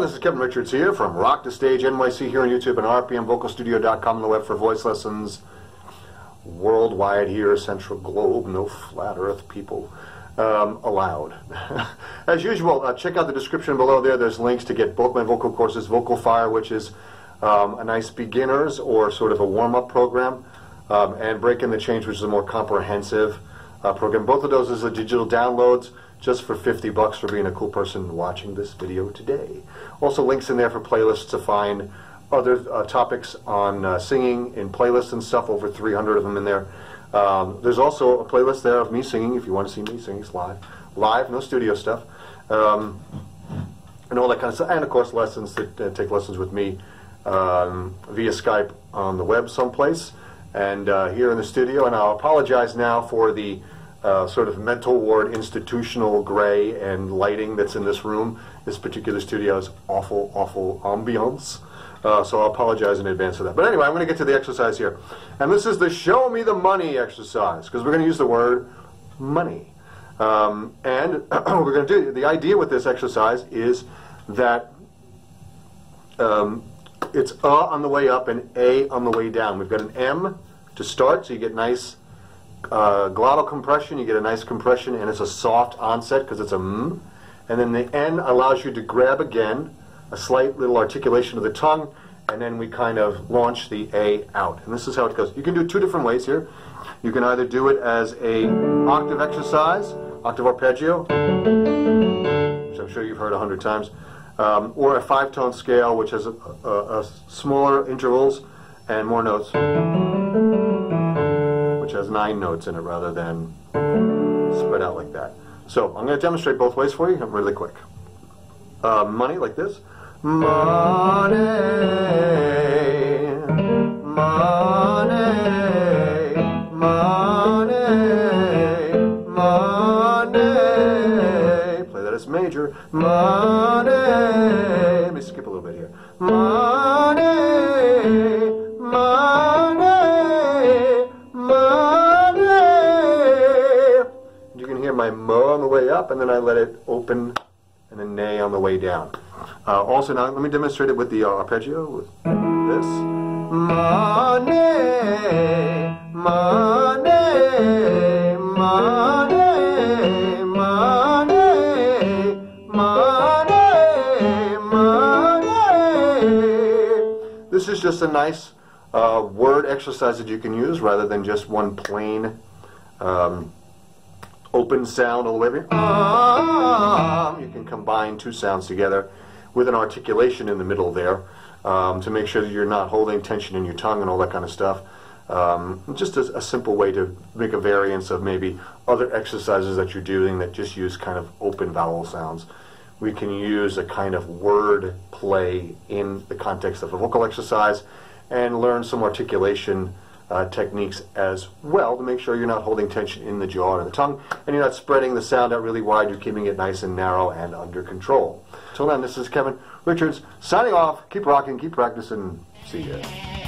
this is Kevin Richards here from Rock the Stage NYC here on YouTube and RPMVocalStudio.com on the web for voice lessons worldwide here, Central Globe, no flat Earth people um, allowed. As usual, uh, check out the description below there. There's links to get both my vocal courses, Vocal Fire, which is um, a nice beginners or sort of a warm-up program, um, and Breaking the Change, which is a more comprehensive uh, program. Both of those is digital downloads just for 50 bucks for being a cool person watching this video today. Also links in there for playlists to find other uh, topics on uh, singing in playlists and stuff, over 300 of them in there. Um, there's also a playlist there of me singing if you want to see me singing live. Live, no studio stuff. Um, and all that kind of stuff. And of course, lessons that uh, take lessons with me um, via Skype on the web someplace and uh, here in the studio. And I'll apologize now for the uh, sort of mental ward institutional gray and lighting that's in this room. This particular studio is awful, awful ambiance. Uh, so I apologize in advance for that. But anyway, I'm going to get to the exercise here. And this is the show me the money exercise, because we're going to use the word money. Um, and we're going to do, the idea with this exercise is that um, it's a on the way up and a on the way down. We've got an M to start, so you get nice uh, glottal compression, you get a nice compression, and it's a soft onset because it's a m. And then the N allows you to grab again, a slight little articulation of the tongue, and then we kind of launch the A out. And this is how it goes. You can do it two different ways here. You can either do it as a octave exercise, octave arpeggio, which I'm sure you've heard a hundred times, um, or a five-tone scale, which has a, a, a smaller intervals and more notes has nine notes in it rather than spread out like that. So I'm going to demonstrate both ways for you really quick. Uh, money like this. Money, money, money, money. Play that as major. Money. Let me skip a little bit here. Money. My mo on the way up, and then I let it open, and then nay on the way down. Uh, also, now let me demonstrate it with the uh, arpeggio, with this. Money, money, money, money, money, money. This is just a nice uh, word exercise that you can use rather than just one plain um, open sound all the way um, you can combine two sounds together with an articulation in the middle there um, to make sure that you're not holding tension in your tongue and all that kind of stuff. Um, just a, a, simple way to make a variance of maybe other exercises that you're doing that just use kind of open vowel sounds. We can use a kind of word play in the context of a vocal exercise and learn some articulation uh, techniques as well to make sure you're not holding tension in the jaw or the tongue and you're not spreading the sound out really wide. You're keeping it nice and narrow and under control. Till then, this is Kevin Richards signing off. Keep rocking, keep practicing. See ya.